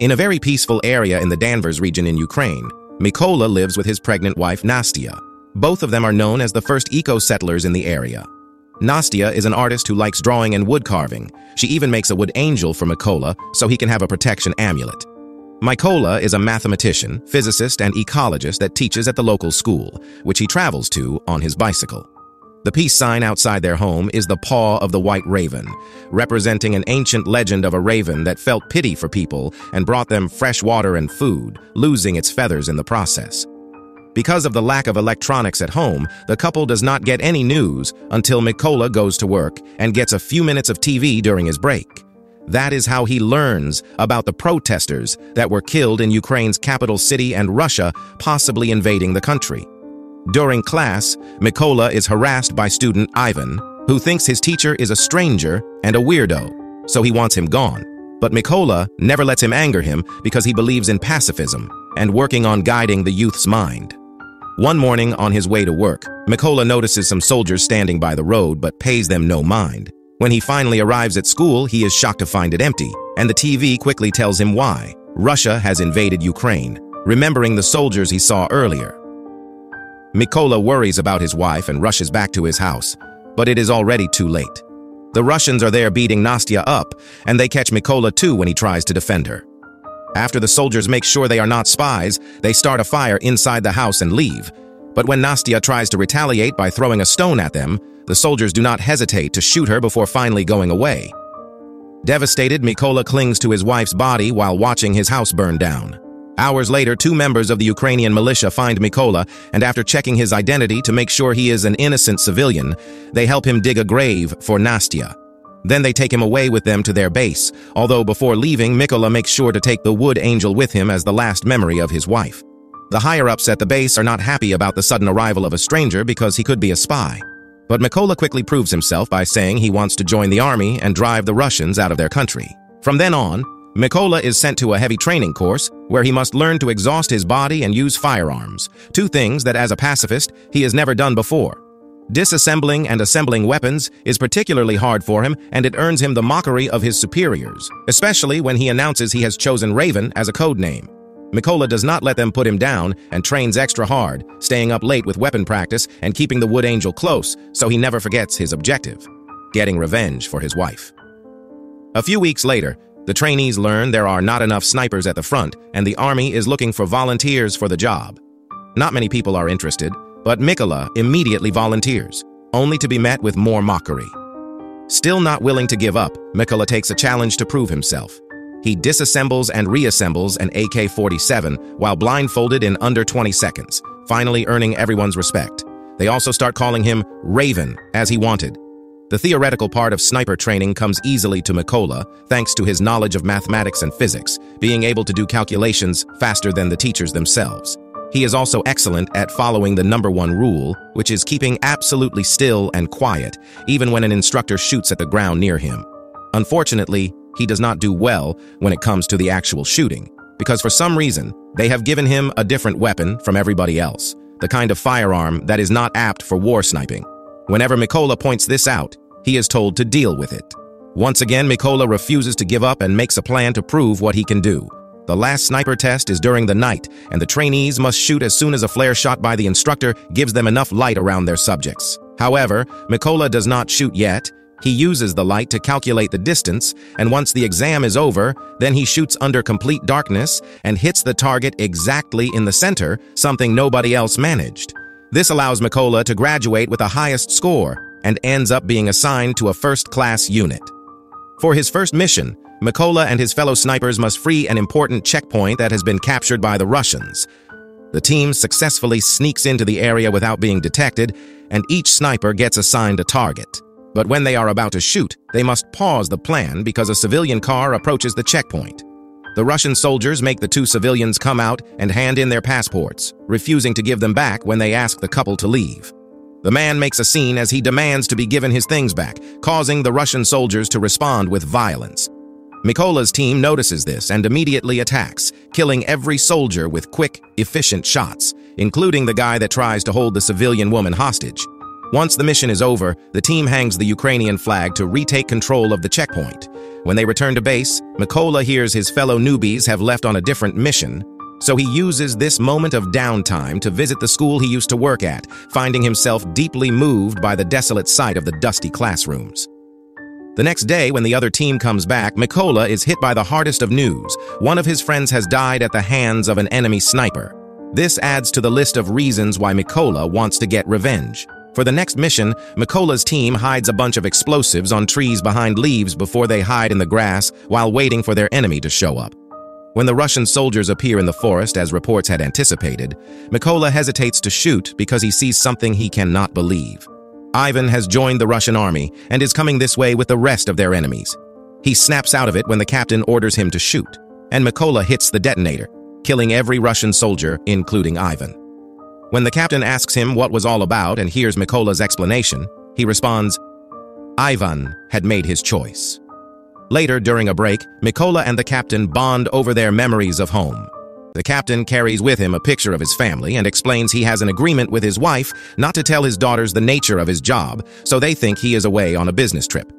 In a very peaceful area in the Donbas region in Ukraine, Mykola lives with his pregnant wife Nastya. Both of them are known as the first eco-settlers in the area. Nastya is an artist who likes drawing and wood carving. She even makes a wood angel for Mykola so he can have a protection amulet. Mykola is a mathematician, physicist, and ecologist that teaches at the local school, which he travels to on his bicycle. The peace sign outside their home is the paw of the white raven, representing an ancient legend of a raven that felt pity for people and brought them fresh water and food, losing its feathers in the process. Because of the lack of electronics at home, the couple does not get any news until Mikola goes to work and gets a few minutes of TV during his break. That is how he learns about the protesters that were killed in Ukraine's capital city and Russia possibly invading the country. During class, Mikola is harassed by student Ivan, who thinks his teacher is a stranger and a weirdo, so he wants him gone. But Mikola never lets him anger him because he believes in pacifism and working on guiding the youth's mind. One morning on his way to work, Mikola notices some soldiers standing by the road but pays them no mind. When he finally arrives at school, he is shocked to find it empty, and the TV quickly tells him why. Russia has invaded Ukraine, remembering the soldiers he saw earlier. Mykola worries about his wife and rushes back to his house, but it is already too late. The Russians are there beating Nastya up, and they catch Mikola too when he tries to defend her. After the soldiers make sure they are not spies, they start a fire inside the house and leave. But when Nastya tries to retaliate by throwing a stone at them, the soldiers do not hesitate to shoot her before finally going away. Devastated, Mikola clings to his wife's body while watching his house burn down. Hours later, two members of the Ukrainian militia find Mikola, and after checking his identity to make sure he is an innocent civilian, they help him dig a grave for Nastya. Then they take him away with them to their base, although before leaving, Mikola makes sure to take the wood angel with him as the last memory of his wife. The higher-ups at the base are not happy about the sudden arrival of a stranger because he could be a spy. But Mikola quickly proves himself by saying he wants to join the army and drive the Russians out of their country. From then on, Mykola is sent to a heavy training course where he must learn to exhaust his body and use firearms, two things that as a pacifist he has never done before. Disassembling and assembling weapons is particularly hard for him, and it earns him the mockery of his superiors, especially when he announces he has chosen Raven as a code name. Mykola does not let them put him down and trains extra hard, staying up late with weapon practice and keeping the Wood Angel close so he never forgets his objective, getting revenge for his wife. A few weeks later, the trainees learn there are not enough snipers at the front and the army is looking for volunteers for the job. Not many people are interested, but Mykola immediately volunteers, only to be met with more mockery. Still not willing to give up, Mykola takes a challenge to prove himself. He disassembles and reassembles an AK-47 while blindfolded in under 20 seconds, finally earning everyone's respect. They also start calling him Raven, as he wanted. The theoretical part of sniper training comes easily to Mikola, thanks to his knowledge of mathematics and physics, being able to do calculations faster than the teachers themselves. He is also excellent at following the number one rule, which is keeping absolutely still and quiet, even when an instructor shoots at the ground near him. Unfortunately, he does not do well when it comes to the actual shooting, because for some reason, they have given him a different weapon from everybody else, the kind of firearm that is not apt for war sniping. Whenever Mikola points this out, he is told to deal with it. Once again, Mikola refuses to give up and makes a plan to prove what he can do. The last sniper test is during the night, and the trainees must shoot as soon as a flare shot by the instructor gives them enough light around their subjects. However, Mikola does not shoot yet. He uses the light to calculate the distance, and once the exam is over, then he shoots under complete darkness and hits the target exactly in the center, something nobody else managed. This allows Mikola to graduate with the highest score and ends up being assigned to a first-class unit. For his first mission, Mikola and his fellow snipers must free an important checkpoint that has been captured by the Russians. The team successfully sneaks into the area without being detected, and each sniper gets assigned a target. But when they are about to shoot, they must pause the plan because a civilian car approaches the checkpoint. The Russian soldiers make the two civilians come out and hand in their passports, refusing to give them back when they ask the couple to leave. The man makes a scene as he demands to be given his things back, causing the Russian soldiers to respond with violence. Mikola's team notices this and immediately attacks, killing every soldier with quick, efficient shots, including the guy that tries to hold the civilian woman hostage. Once the mission is over, the team hangs the Ukrainian flag to retake control of the checkpoint. When they return to base, Mikola hears his fellow newbies have left on a different mission, so he uses this moment of downtime to visit the school he used to work at, finding himself deeply moved by the desolate sight of the dusty classrooms. The next day, when the other team comes back, Mikola is hit by the hardest of news. One of his friends has died at the hands of an enemy sniper. This adds to the list of reasons why Mikola wants to get revenge. For the next mission, Mikola's team hides a bunch of explosives on trees behind leaves before they hide in the grass while waiting for their enemy to show up. When the Russian soldiers appear in the forest as reports had anticipated, Mikola hesitates to shoot because he sees something he cannot believe. Ivan has joined the Russian army and is coming this way with the rest of their enemies. He snaps out of it when the captain orders him to shoot, and Mikola hits the detonator, killing every Russian soldier, including Ivan. When the captain asks him what was all about and hears Mikola's explanation, he responds, Ivan had made his choice. Later, during a break, Mikola and the captain bond over their memories of home. The captain carries with him a picture of his family and explains he has an agreement with his wife not to tell his daughters the nature of his job, so they think he is away on a business trip.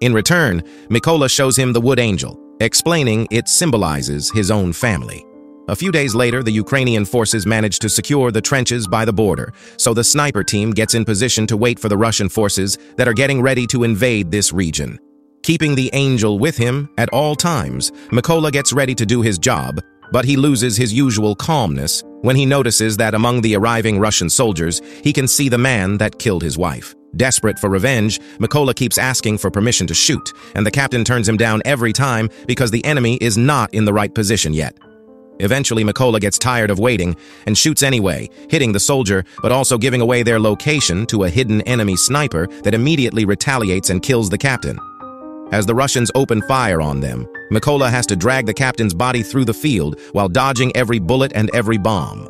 In return, Mikola shows him the wood angel, explaining it symbolizes his own family. A few days later, the Ukrainian forces manage to secure the trenches by the border, so the sniper team gets in position to wait for the Russian forces that are getting ready to invade this region. Keeping the angel with him at all times, Mikola gets ready to do his job, but he loses his usual calmness when he notices that among the arriving Russian soldiers, he can see the man that killed his wife. Desperate for revenge, Mikola keeps asking for permission to shoot, and the captain turns him down every time because the enemy is not in the right position yet. Eventually, Mikola gets tired of waiting and shoots anyway, hitting the soldier, but also giving away their location to a hidden enemy sniper that immediately retaliates and kills the captain. As the Russians open fire on them, Mikola has to drag the captain's body through the field while dodging every bullet and every bomb.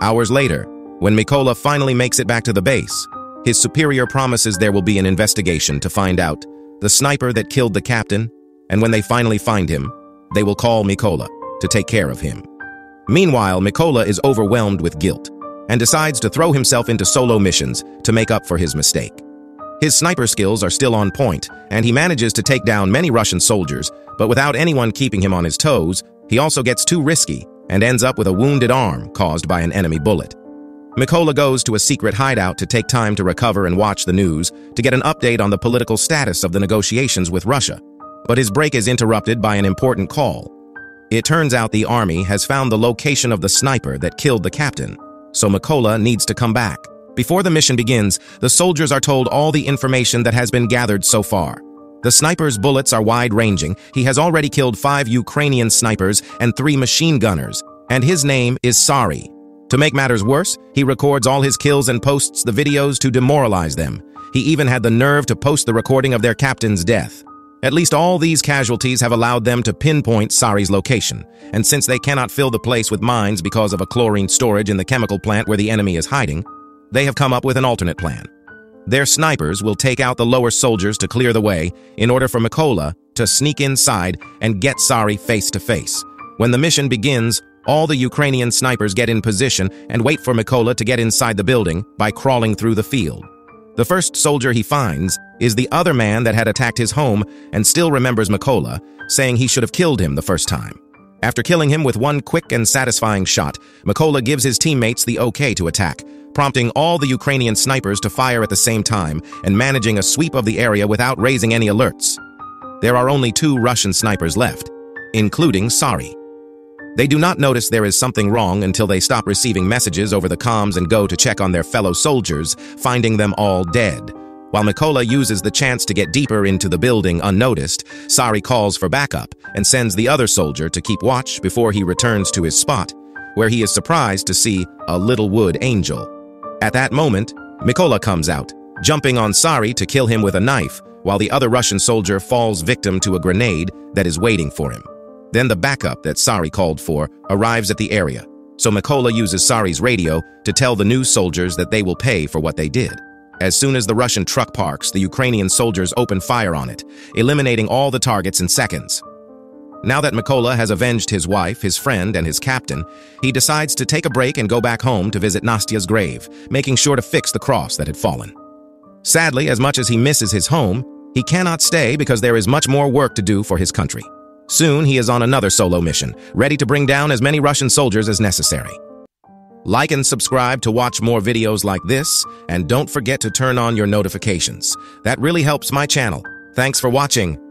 Hours later, when Mikola finally makes it back to the base, his superior promises there will be an investigation to find out the sniper that killed the captain, and when they finally find him, they will call Mikola to take care of him. Meanwhile, Mikola is overwhelmed with guilt and decides to throw himself into solo missions to make up for his mistake. His sniper skills are still on point, and he manages to take down many Russian soldiers, but without anyone keeping him on his toes, he also gets too risky and ends up with a wounded arm caused by an enemy bullet. Mikola goes to a secret hideout to take time to recover and watch the news to get an update on the political status of the negotiations with Russia. But his break is interrupted by an important call. It turns out the army has found the location of the sniper that killed the captain, so Mikola needs to come back. Before the mission begins, the soldiers are told all the information that has been gathered so far. The sniper's bullets are wide-ranging. He has already killed five Ukrainian snipers and three machine gunners, and his name is Sari. To make matters worse, he records all his kills and posts the videos to demoralize them. He even had the nerve to post the recording of their captain's death. At least all these casualties have allowed them to pinpoint Sari's location, and since they cannot fill the place with mines because of a chlorine storage in the chemical plant where the enemy is hiding, they have come up with an alternate plan. Their snipers will take out the lower soldiers to clear the way in order for Mikola to sneak inside and get Sari face to face. When the mission begins, all the Ukrainian snipers get in position and wait for Mikola to get inside the building by crawling through the field. The first soldier he finds is the other man that had attacked his home and still remembers Mikola, saying he should have killed him the first time. After killing him with one quick and satisfying shot, Mikola gives his teammates the okay to attack, prompting all the Ukrainian snipers to fire at the same time and managing a sweep of the area without raising any alerts. There are only two Russian snipers left, including Sari. They do not notice there is something wrong until they stop receiving messages over the comms and go to check on their fellow soldiers, finding them all dead. While Mikola uses the chance to get deeper into the building unnoticed, Sari calls for backup and sends the other soldier to keep watch before he returns to his spot, where he is surprised to see a little wood angel. At that moment, Mikola comes out, jumping on Sari to kill him with a knife, while the other Russian soldier falls victim to a grenade that is waiting for him. Then the backup that Sari called for arrives at the area, so Mikola uses Sari's radio to tell the new soldiers that they will pay for what they did. As soon as the Russian truck parks, the Ukrainian soldiers open fire on it, eliminating all the targets in seconds. Now that Mikola has avenged his wife, his friend, and his captain, he decides to take a break and go back home to visit Nastia's grave, making sure to fix the cross that had fallen. Sadly, as much as he misses his home, He cannot stay because there is much more work to do for his country. Soon he is on another solo mission, ready to bring down as many Russian soldiers as necessary. Like and subscribe to watch more videos like this, and don't forget to turn on your notifications. That really helps my channel. Thanks for watching.